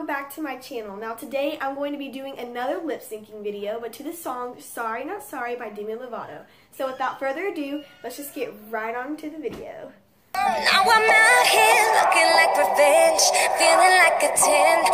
welcome back to my channel. Now today I'm going to be doing another lip syncing video, but to the song Sorry Not Sorry by Demi Lovato. So without further ado, let's just get right on to the video. Now I'm out here looking like revenge, feeling like a 10,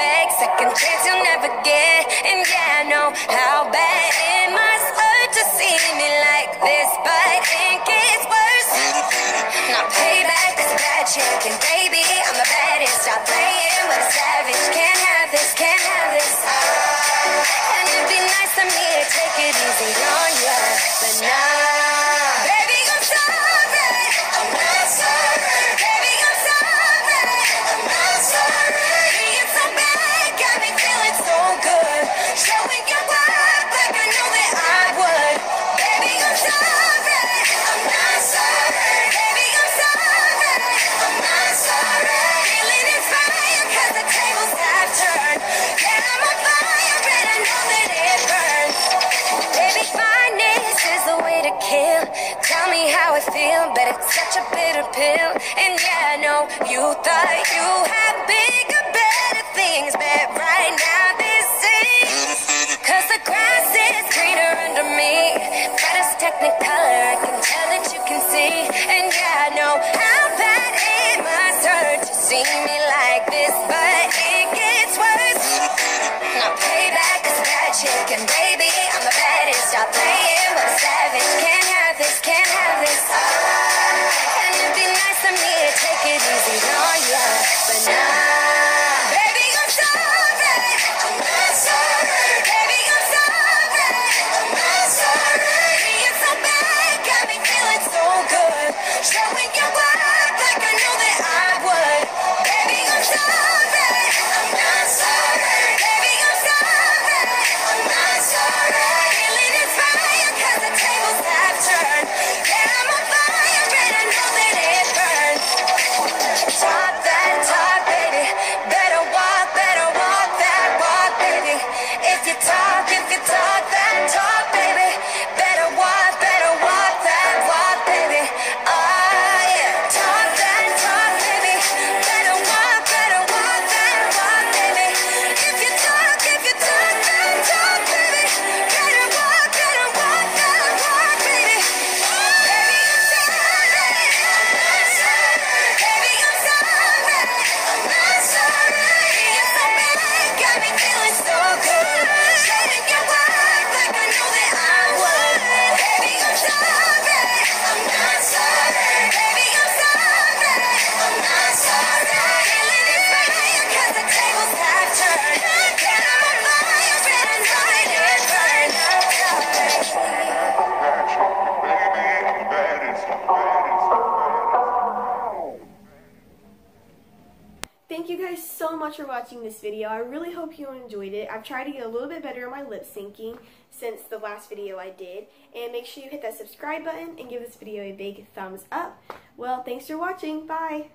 beg, second chance you'll never get. And yeah, I know how bad it must hurt to see me like this, but it gets worse. Now payback a bad chicken, baby. I'm the baddest. Stop playing with a savage. Can't have this, can't have this. And it'd be nice of me to take it easy such a bitter pill. And yeah, I know you thought you had bigger, better things, but right now this is. Cause the grass is greener under me. Brightest technicolor, I can tell that you can see. And yeah, I know how bad it must hurt to see me like this, but it gets worse. Now payback is bad chicken, baby. I'm the baddest. Stop playing a savage. Can't have this, can't have this. Easy on oh ya, but nah. Thank you guys so much for watching this video. I really hope you enjoyed it. I've tried to get a little bit better on my lip syncing since the last video I did. And make sure you hit that subscribe button and give this video a big thumbs up. Well, thanks for watching. Bye!